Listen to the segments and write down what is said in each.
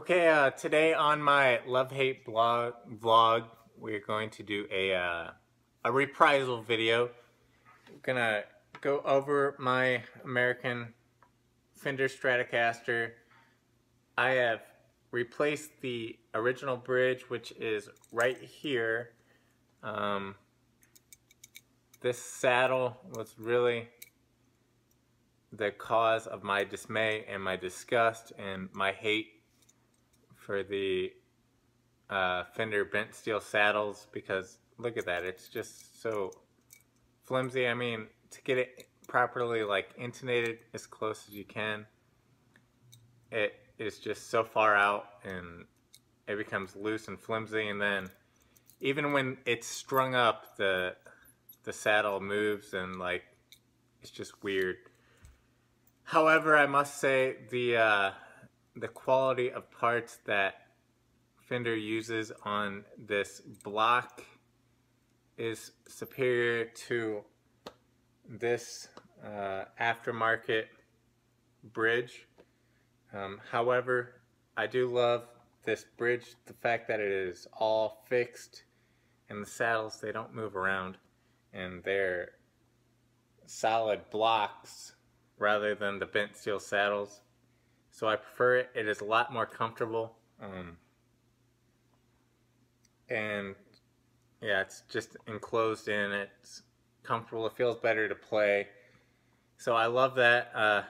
Okay, uh, today on my love-hate blog vlog, we're going to do a, uh, a reprisal video. I'm gonna go over my American Fender Stratocaster. I have replaced the original bridge, which is right here. Um, this saddle was really the cause of my dismay and my disgust and my hate for the uh, Fender bent steel saddles because look at that it's just so flimsy. I mean to get it properly like intonated as close as you can it is just so far out and it becomes loose and flimsy. And then even when it's strung up the the saddle moves and like it's just weird. However I must say the uh, the quality of parts that Fender uses on this block is superior to this uh, aftermarket bridge. Um, however, I do love this bridge, the fact that it is all fixed and the saddles, they don't move around and they're solid blocks rather than the bent steel saddles. So I prefer it. It is a lot more comfortable. Um, and yeah, it's just enclosed in. It's comfortable. It feels better to play. So I love that. Uh,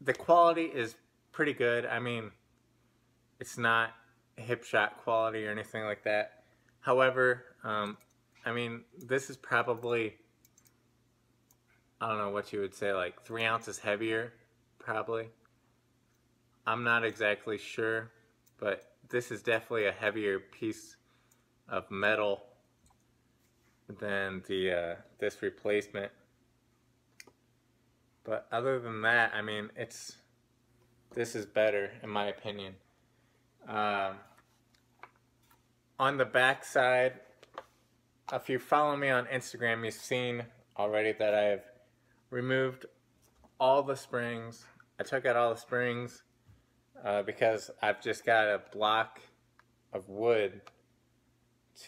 the quality is pretty good. I mean, it's not Hipshot quality or anything like that. However, um, I mean, this is probably, I don't know what you would say, like three ounces heavier, probably. I'm not exactly sure, but this is definitely a heavier piece of metal than the uh, this replacement. But other than that, I mean, it's this is better in my opinion. Um, on the back side, if you follow me on Instagram, you've seen already that I've removed all the springs. I took out all the springs uh, because I've just got a block of wood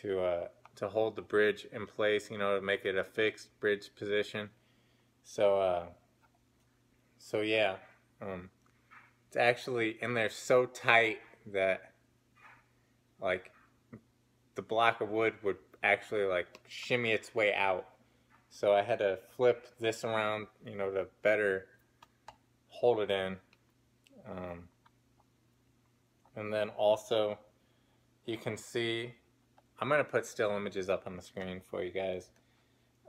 to uh, to hold the bridge in place, you know, to make it a fixed bridge position. So, uh, so yeah, um, it's actually in there so tight that like the block of wood would actually like shimmy its way out. So I had to flip this around, you know, to better hold it in. Um, and then also you can see, I'm going to put still images up on the screen for you guys.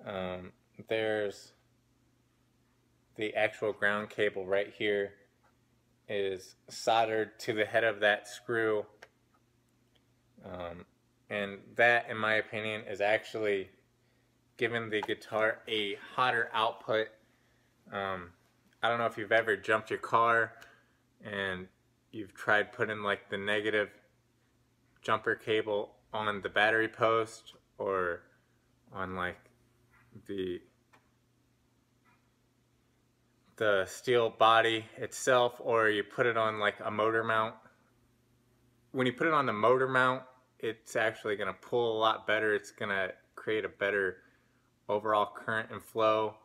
Um, there's the actual ground cable right here is soldered to the head of that screw. Um, and that, in my opinion, is actually giving the guitar a hotter output. Um, I don't know if you've ever jumped your car and you've tried putting like the negative jumper cable on the battery post or on like the the steel body itself or you put it on like a motor mount? When you put it on the motor mount it's actually going to pull a lot better. It's going to create a better overall current and flow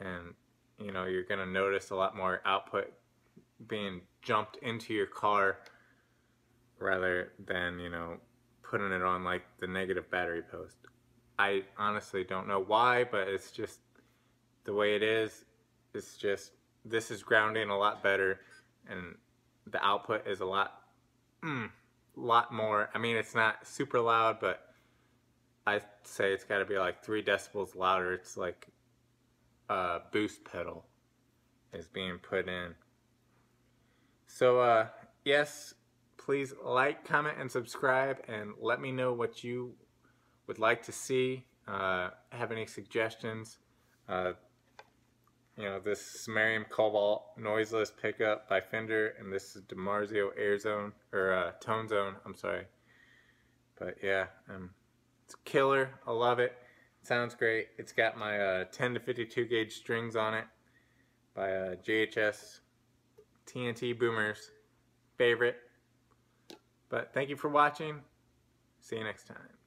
and you know you're going to notice a lot more output being jumped into your car rather than, you know, putting it on like the negative battery post. I honestly don't know why, but it's just the way it is. It's just, this is grounding a lot better and the output is a lot, mm, lot more. I mean, it's not super loud, but I say it's got to be like three decibels louder. It's like a boost pedal is being put in. So, uh, yes, please like, comment, and subscribe, and let me know what you would like to see. Uh, have any suggestions? Uh, you know, this Samarium Cobalt noiseless pickup by Fender, and this is DiMarzio Air Zone, or uh, Tone Zone, I'm sorry. But yeah, um, it's killer. I love it. it sounds great. It's got my uh, 10 to 52 gauge strings on it by uh, GHS TNT Boomers. favorite. But thank you for watching. See you next time.